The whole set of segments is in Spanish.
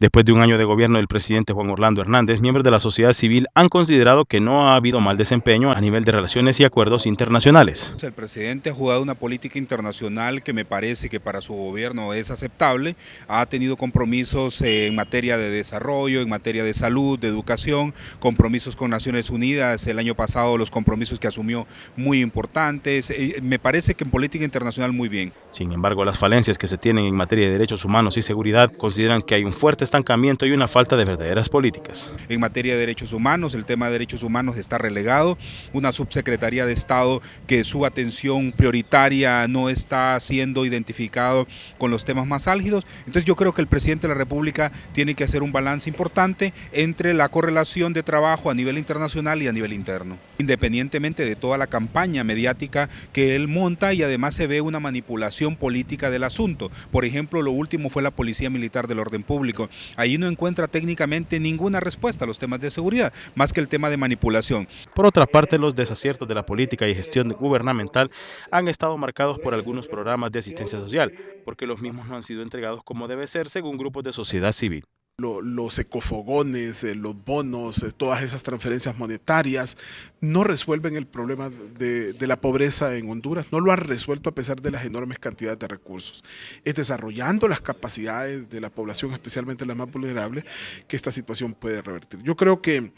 Después de un año de gobierno del presidente Juan Orlando Hernández, miembros de la sociedad civil han considerado que no ha habido mal desempeño a nivel de relaciones y acuerdos internacionales. El presidente ha jugado una política internacional que me parece que para su gobierno es aceptable. Ha tenido compromisos en materia de desarrollo, en materia de salud, de educación, compromisos con Naciones Unidas. El año pasado los compromisos que asumió muy importantes. Eh, me parece que en política internacional muy bien. Sin embargo, las falencias que se tienen en materia de derechos humanos y seguridad consideran que hay un fuerte estancamiento y una falta de verdaderas políticas. En materia de derechos humanos, el tema de derechos humanos está relegado. Una subsecretaría de Estado que su atención prioritaria no está siendo identificado con los temas más álgidos. Entonces yo creo que el presidente de la República tiene que hacer un balance importante entre la correlación de trabajo a nivel internacional y a nivel interno. Independientemente de toda la campaña mediática que él monta y además se ve una manipulación política del asunto. Por ejemplo, lo último fue la Policía Militar del Orden Público. Ahí no encuentra técnicamente ninguna respuesta a los temas de seguridad, más que el tema de manipulación. Por otra parte, los desaciertos de la política y gestión gubernamental han estado marcados por algunos programas de asistencia social, porque los mismos no han sido entregados como debe ser según grupos de sociedad civil los ecofogones, eh, los bonos, eh, todas esas transferencias monetarias, no resuelven el problema de, la pobreza en Honduras, no lo han resuelto a pesar de las enormes cantidades de recursos. Es desarrollando las capacidades de la población, especialmente la más vulnerable, que esta situación puede revertir. Yo creo que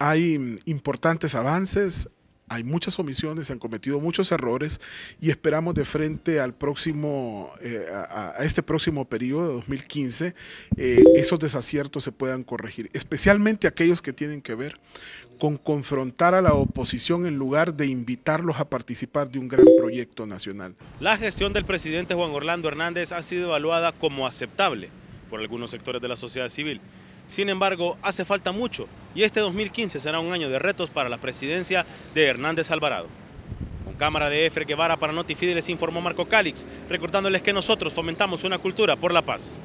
hay importantes avances, hay muchas omisiones, se han cometido muchos errores y esperamos de frente al próximo, eh, a, este próximo periodo de 2015, eh, esos desaciertos se puedan corregir, especialmente aquellos que tienen que ver con confrontar a la oposición en lugar de invitarlos a participar de un gran proyecto nacional. La gestión del presidente Juan Orlando Hernández ha sido evaluada como aceptable por algunos sectores de la sociedad civil. Sin embargo, hace falta mucho y este 2015 será un año de retos para la presidencia de Hernández Alvarado. Con cámara de Efre Guevara para Notifide les informó Marco Calix, recordándoles que nosotros fomentamos una cultura por la paz.